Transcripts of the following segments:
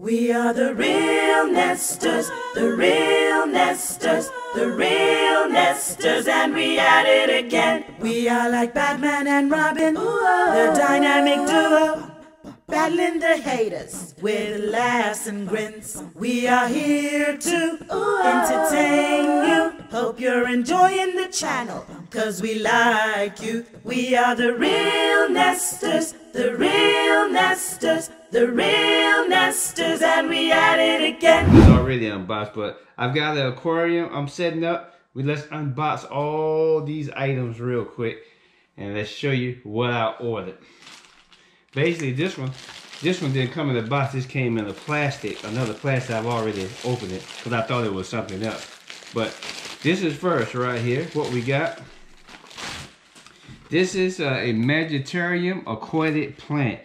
We are the real nesters, the real nesters, the real nesters, and we at it again. We are like Batman and Robin, the dynamic duo, battling the haters with laughs and grins. We are here to entertain you. Hope you're enjoying the channel, cause we like you. We are the real nesters, the real nesters, the real nesters, and we at it again. It's already unboxed, but I've got the aquarium I'm setting up. We let's unbox all these items real quick and let's show you what I ordered. Basically this one, this one didn't come in the box, this came in a plastic, another plastic, I've already opened it because I thought it was something else. But this is first right here, what we got. This is a Magitarium aquatic plant.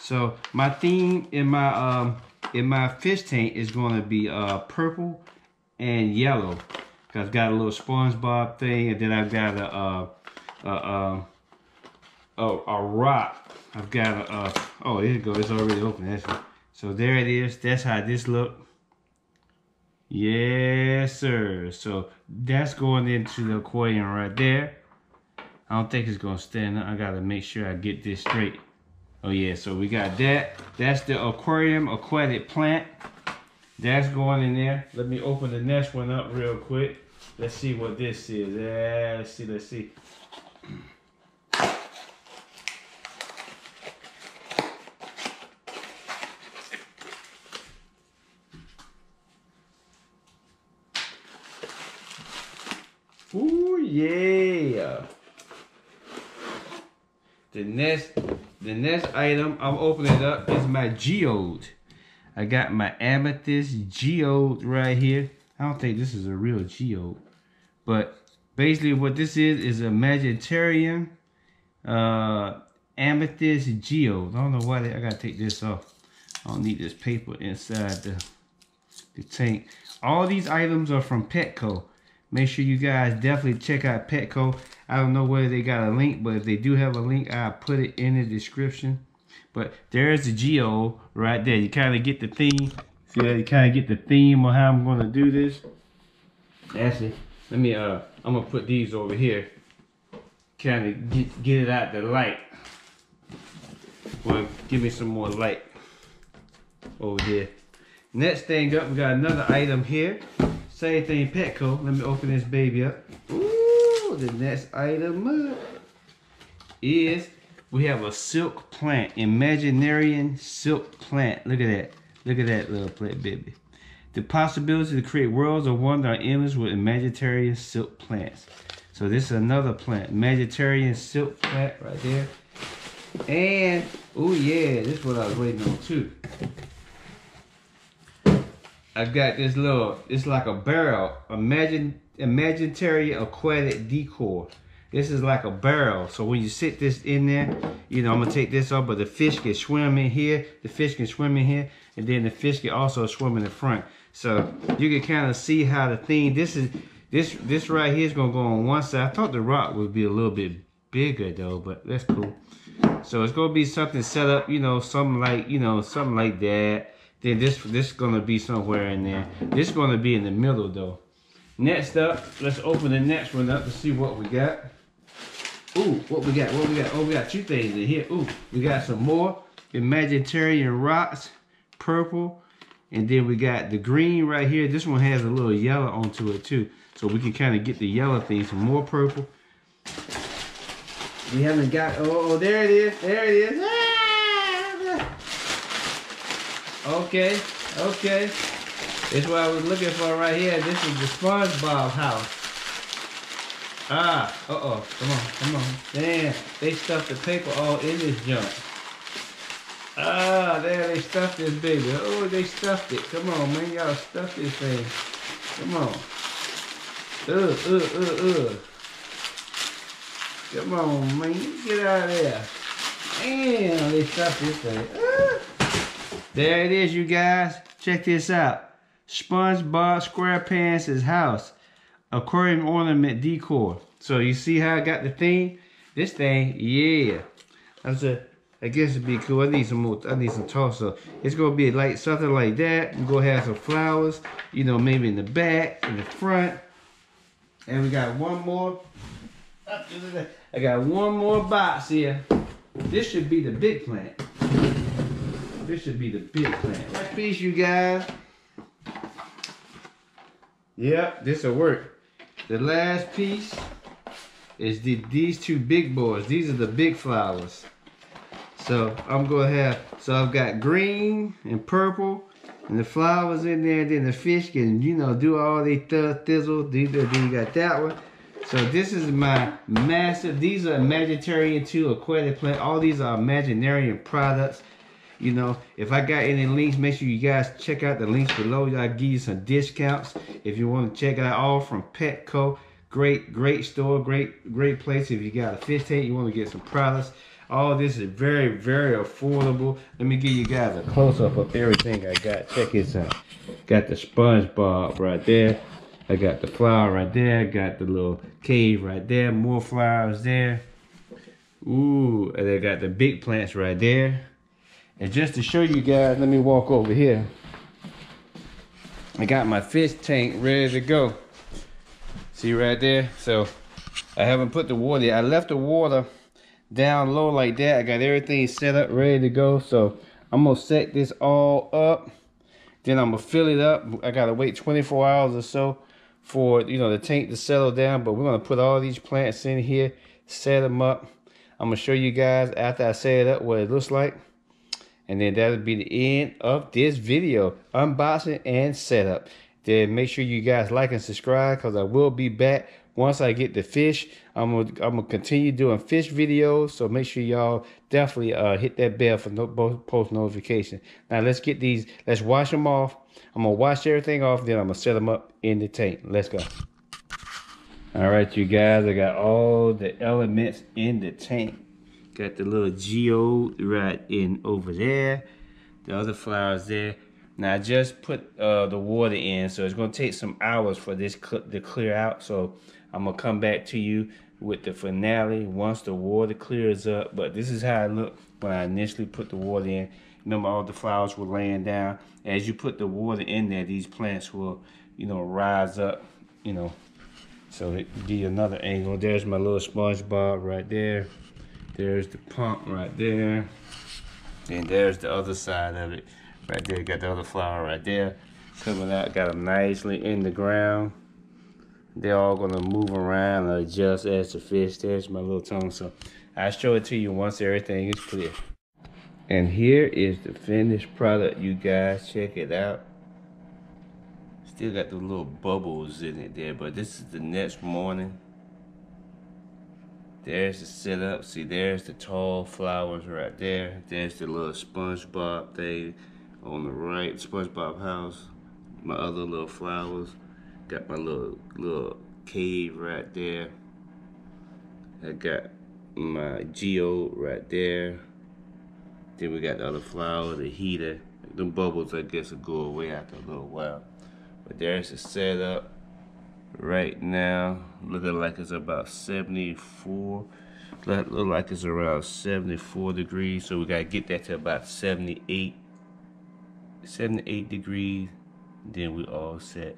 So my theme in my um in my fish tank is going to be uh purple and yellow. Cause I've got a little SpongeBob thing, and then I've got a uh a uh, a, a rock. I've got a uh, oh here it goes. It's already open. So there it is. That's how this look. Yes, sir. So that's going into the aquarium right there. I don't think it's gonna stand up. I gotta make sure I get this straight. Oh yeah, so we got that. That's the aquarium aquatic plant. That's going in there. Let me open the next one up real quick. Let's see what this is. Yeah, let's see, let's see. Ooh yeah. The next the next item I'm opening up is my geode. I got my amethyst geode right here. I don't think this is a real geode. But basically what this is is a Magitarium uh, amethyst geode. I don't know why they, I gotta take this off. I don't need this paper inside the, the tank. All these items are from Petco. Make sure you guys definitely check out Petco. I don't know whether they got a link, but if they do have a link, I'll put it in the description. But there's the Geo right there. You kind of get the theme. See that? You kind of get the theme on how I'm going to do this. Actually, let me, uh, I'm going to put these over here. Kind of get, get it out the light. Well, give me some more light over here. Next thing up, we got another item here. Same thing, Petco. Let me open this baby up. Ooh, the next item up is we have a silk plant, Imaginarian silk plant. Look at that. Look at that little plant, baby. The possibility to create worlds of wonder are endless with Imaginarian silk plants. So this is another plant, Imaginarian silk plant right there. And, oh yeah, this is what I was waiting on too. I got this little, it's like a barrel, imagine, imaginary aquatic decor. This is like a barrel. So when you sit this in there, you know, I'm gonna take this off, but the fish can swim in here, the fish can swim in here, and then the fish can also swim in the front. So you can kind of see how the thing, this is, this this right here is gonna go on one side. I thought the rock would be a little bit bigger though, but that's cool. So it's gonna be something set up, you know, something like, you know, something like that. Then this this is gonna be somewhere in there. This is gonna be in the middle though. Next up, let's open the next one up to see what we got. Ooh, what we got? What we got? Oh, we got two things in here. Ooh, we got some more Imaginarian rocks, purple, and then we got the green right here. This one has a little yellow onto it too, so we can kind of get the yellow thing. Some more purple. We haven't got. Oh, oh there it is. There it is. Ah! Okay, okay. It's what I was looking for right here. This is the SpongeBob house. Ah, uh-oh. Come on, come on. Damn, they stuffed the paper all in this junk. Ah, there they stuffed this baby. Oh, they stuffed it. Come on, man. Y'all stuff this thing. Come on. Ugh, ugh, ugh, ugh. Come on, man. Get out of there. Damn, they stuffed this thing. Ah. There it is, you guys. Check this out. SpongeBob SquarePants' house. Aquarium ornament decor. So you see how I got the theme? This thing, yeah. That's a I guess it'd be cool. I need some more. I need some toss. So it's gonna be like something like that. We're gonna have some flowers. You know, maybe in the back, in the front. And we got one more. I got one more box here. This should be the big plant. This should be the big plant. Last piece, you guys. Yep, this will work. The last piece is the, these two big boys. These are the big flowers. So I'm gonna have, so I've got green and purple and the flowers in there. Then the fish can, you know, do all they th thizzle. Then you got that one. So this is my massive, these are Imaginarium 2 aquatic plant. All these are Imaginarium products. You know, if I got any links, make sure you guys check out the links below. I'll give you some discounts if you want to check out all from Petco. Great, great store, great, great place. If you got a fish tank, you want to get some products. All this is very, very affordable. Let me give you guys a close-up of everything I got. Check this out. Got the SpongeBob right there. I got the flower right there. I got the little cave right there. More flowers there. Ooh, and I got the big plants right there. And just to show you guys, let me walk over here. I got my fish tank ready to go. See right there? So I haven't put the water, yet. I left the water down low like that. I got everything set up, ready to go. So I'm gonna set this all up. Then I'm gonna fill it up. I gotta wait 24 hours or so for you know the tank to settle down but we're to put all these plants in here set them up i'm to show you guys after i set it up what it looks like and then that'll be the end of this video unboxing and setup then make sure you guys like and subscribe because i will be back once i get the fish i'm gonna i'm gonna continue doing fish videos so make sure y'all definitely uh hit that bell for no post notification now let's get these let's wash them off I'm gonna wash everything off, then I'm gonna set them up in the tank. Let's go. All right, you guys, I got all the elements in the tank. Got the little geode right in over there. The other flowers there. Now I just put uh, the water in, so it's gonna take some hours for this to clear out. So I'm gonna come back to you with the finale once the water clears up. But this is how it looked when I initially put the water in. Remember all the flowers were laying down. As you put the water in there, these plants will, you know, rise up, you know. So it give you another angle. There's my little SpongeBob right there. There's the pump right there. And there's the other side of it. Right there, got the other flower right there. Coming out, got them nicely in the ground. They're all gonna move around and adjust as the fish. There's my little tongue. So I'll show it to you once everything is clear. And here is the finished product, you guys. Check it out. Still got the little bubbles in it there, but this is the next morning. There's the setup. See, there's the tall flowers right there. There's the little SpongeBob thing on the right, SpongeBob house. My other little flowers. Got my little little cave right there. I got my geode right there. Then we got the other flower, the heater. The bubbles, I guess, will go away after a little while. But there's the setup right now. Looking like it's about 74. Look like it's around 74 degrees. So we got to get that to about 78. 78 degrees. Then we all set.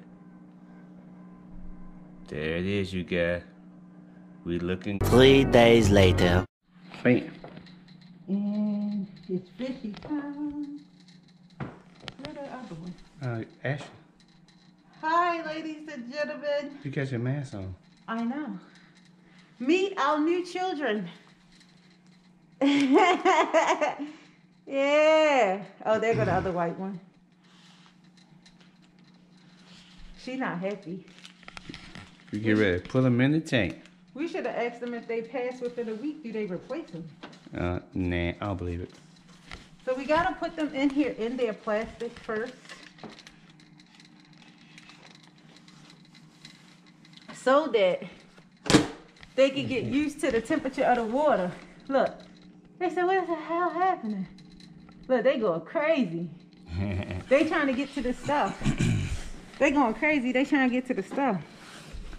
There it is, you guys. We looking. Three days later. Bam. And it's fishy time. Where the other one? Uh, Ashley, Hi, ladies and gentlemen. you got your mask on. I know. Meet our new children. yeah. Oh, there go the other white one. She not happy. You get ready. Put them in the tank. We should have asked them if they pass within a week, do they replace them? Uh, nah, I don't believe it. So we gotta put them in here in their plastic first. So that they can get mm-hmm. used to the temperature of the water. Look, they said, what the hell happening? Look, they going crazy. They trying to get to the stuff. They going crazy. They trying to get to the stuff.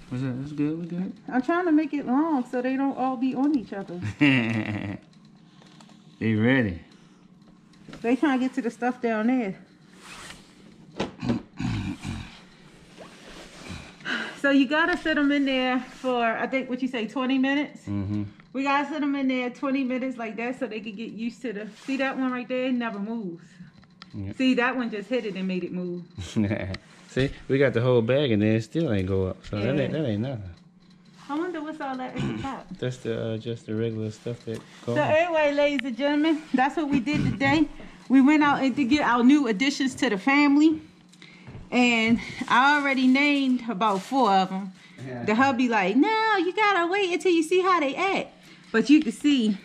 What's that? That's good. We good. I'm trying to make it long so they don't all be on each other. They ready. They trying to get to the stuff down there. So you gotta sit them in there for I think what you say 20 minutes. Mm-hmm. We gotta sit them in there 20 minutes like that so they can get used to the. See that one right there? It never moves. Yeah. See that one just hit it and made it move. See, we got the whole bag and then it still ain't go up. So that ain't Yeah. that ain't nothing. I wonder what's all that at the top. That's the uh, just the regular stuff that goes. So anyway, ladies and gentlemen, that's what we did today. We went out and to get our new additions to the family. And I already named about four of them. The hubby like, no, you gotta wait until you see how they act. But you can see.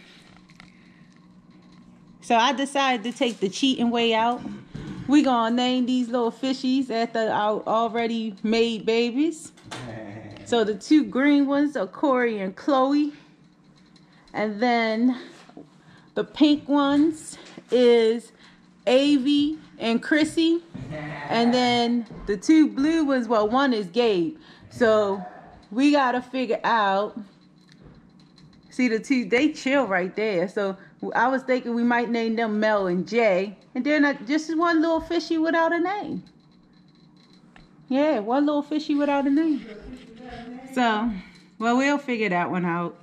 So I decided to take the cheating way out. We gonna name these little fishies after our already made babies. So the two green ones are Corey and Chloe. And then the pink ones is Avi and Chrissy. And then the two blue ones, well, one is Gabe. So we gotta figure out. See the two, they chill right there. So I was thinking we might name them Mel and Jay. And then uh, just one little fishy without a name. Yeah, one little fishy without a name. So, well, we'll figure that one out.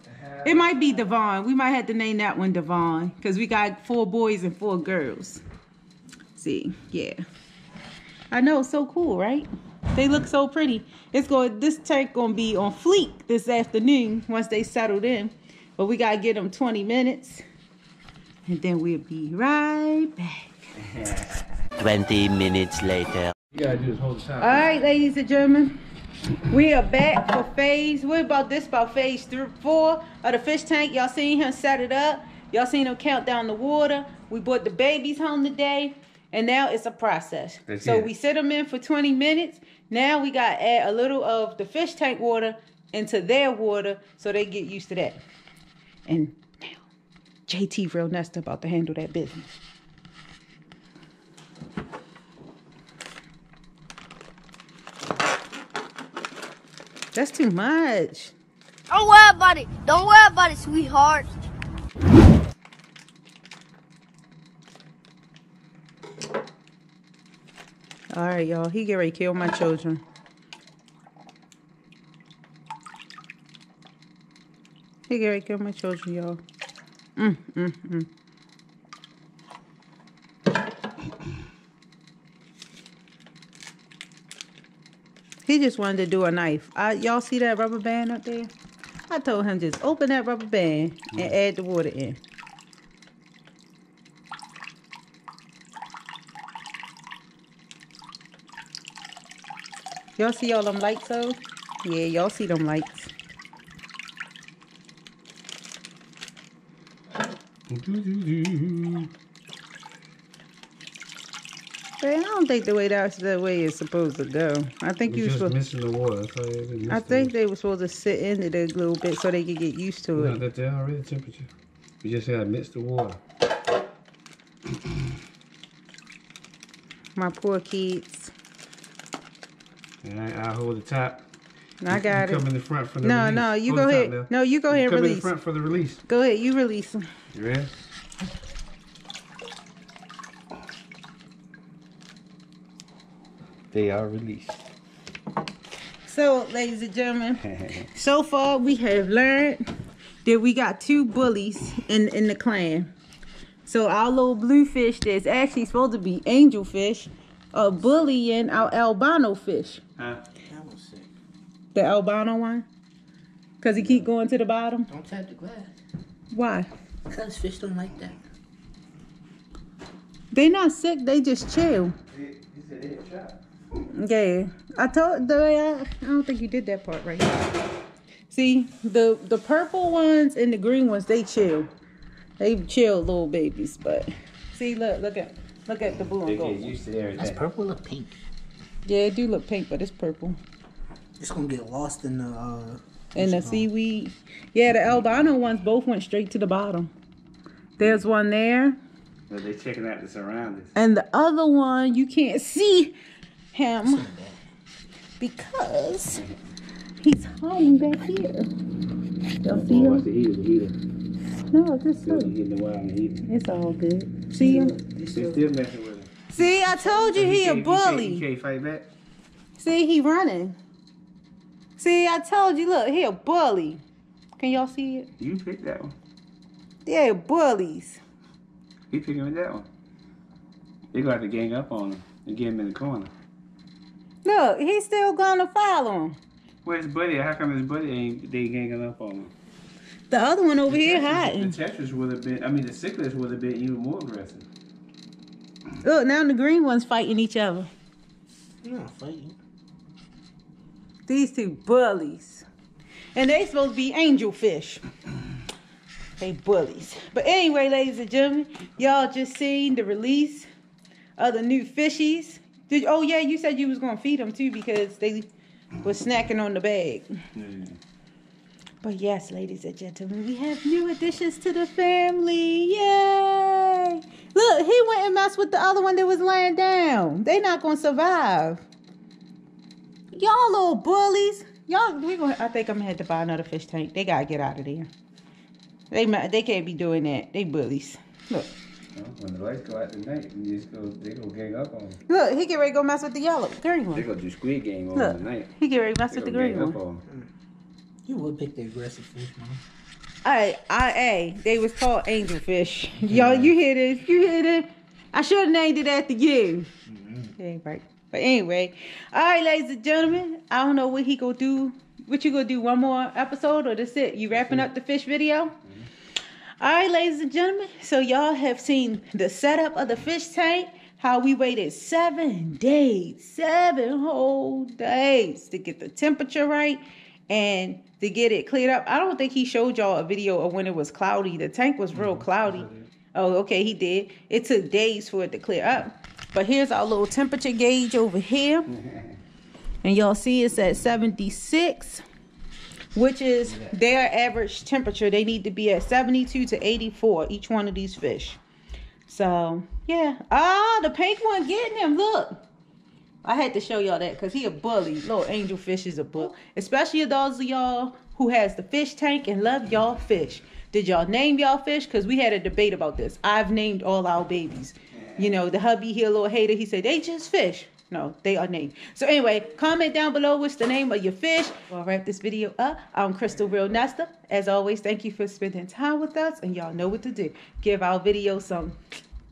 It might be Devon. We might have to name that one Devon because we got four boys and four girls. See, yeah. I know, so cool, right? They look so pretty. It's going. This tank gonna be on fleek this afternoon once they settled in. But we gotta get them 20 minutes, and then we'll be right back. 20 minutes later. You gotta do is hold the. All right, ladies and gentlemen, we are back for phase. We're about this about phase three, four of the fish tank. Y'all seen him set it up. Y'all seen him count down the water. We brought the babies home today, and now it's a process. That's so it. we sit them in for 20 minutes. Now we got to add a little of the fish tank water into their water so they get used to that. And now, JT Real Nester about to handle that business. That's too much. Don't worry about it. Don't worry about it, sweetheart. All right, y'all. He get ready to kill my children. He get ready to kill my children, y'all. Mm, mm, mm. He just wanted to do a knife. I, y'all see that rubber band up there? I told him just open that rubber band and add the water in. Y'all see all them lights though? Yeah, y'all see them lights. But I don't think the way that's the way it's supposed to go. I think you just supposed. missing the water. You I think the they were supposed to sit in it a little bit so they could get used to water. it. No, that they're already temperature. You just gotta mix the water. My poor kids. All right, I'll hold the top. I You- got you it. Come in the front for the No, release. no, you Hold go ahead. No, you go You ahead and come in the release. front for the release. Go ahead, you release them. You ready? They are released. So, ladies and gentlemen, so far we have learned that we got two bullies in in the clan. So our little blue fish that's actually supposed to be angel fish are bullying our albino fish. Huh? That was sick. The albino one. Cause he keep going to the bottom. Don't tap the glass. Why? Because fish don't like that. They not sick. They just chill. Yeah, I told the way I, I don't think you did that part right. See the the purple ones and the green ones they chill. They chill little babies, but see look look at look at the blue They and get gold. used to That's everything. purple or pink. Yeah, it do look pink, but it's purple. It's gonna get lost in the. uh And the what's it called? seaweed. Yeah, the albino ones both went straight to the bottom. There's one there. But they checking out the surroundings. And the other one, you can't see him because he's hiding back here. Y'all see Oh, what's him? the heater? The heater. No, just Still look. getting wild and heat. It's all good. See him? They still messing with him. See, I told you he a can't- He bully. can't fight back. See, he running. See, I told you, look, he a bully. Can y'all see it? You pick that one. They're bullies. He picking with that one. They're gonna have to gang up on him and get him in the corner. Look, he's still gonna follow him. Where's Buddy? How come his buddy ain't they ganging up on him? The other one over here hot. The hiding. Tetras would have been. I mean, the Cichlids would have been even more aggressive. Look, now the green ones fighting each other. You're not fighting. These two bullies. And they supposed to be angel fish. They bullies. But anyway, ladies and gentlemen, y'all just seen the release of the new fishies. Did, oh yeah, you said you was gonna feed them too because they was snacking on the bag. But yes, ladies and gentlemen, we have new additions to the family. Yay! Look, he went and messed with the other one that was laying down. They not gonna survive. Y'all little bullies. Y'all, we gonna. I think I'm gonna have to buy another fish tank. They gotta get out of there. They they can't be doing that. They bullies. Look, when the lights go out tonight, you just go, they go gang up on him. look. He get ready to go mess with the yellow green one. They go do Squid Game on Look, him tonight. he get ready to mess They with the green one. You would pick the aggressive fish, man. I, I, hey, they was called angelfish. Y'all, you hear this? You hear this? I should have named it after you. Mm-hmm. Yeah, right. But anyway, all right, ladies and gentlemen. I don't know what he gonna do. What you gonna do? One more episode or that's it? You wrapping up the fish video? Mm-hmm. All right, ladies and gentlemen. So y'all have seen the setup of the fish tank. How we waited seven days, seven whole days to get the temperature right and to get it cleared up. I don't think he showed y'all a video of when it was cloudy. The tank was real cloudy. Oh, okay, he did. It took days for it to clear up. But here's our little temperature gauge over here. And y'all see it's at 76, which is their average temperature. They need to be at 72 to 84, each one of these fish. So, yeah. Ah, the pink one getting him. Look. I had to show y'all that because he a bully. Little angel fish is a bull. Especially those of y'all who has the fish tank and love y'all fish. Did y'all name y'all fish? Because we had a debate about this. I've named all our babies. You know, the hubby here, little hater, he said, they just fish. No, they are named. So anyway, comment down below what's the name of your fish. I'll wrap this video up. I'm Crystal Real Nester. As always, thank you for spending time with us. And y'all know what to do. Give our video some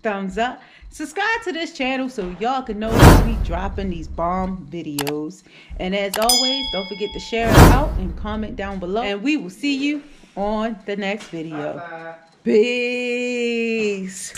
thumbs up. Subscribe to this channel so y'all can know when we dropping these bomb videos. And as always, don't forget to share it out and comment down below. And we will see you on the next video. Bye. Peace.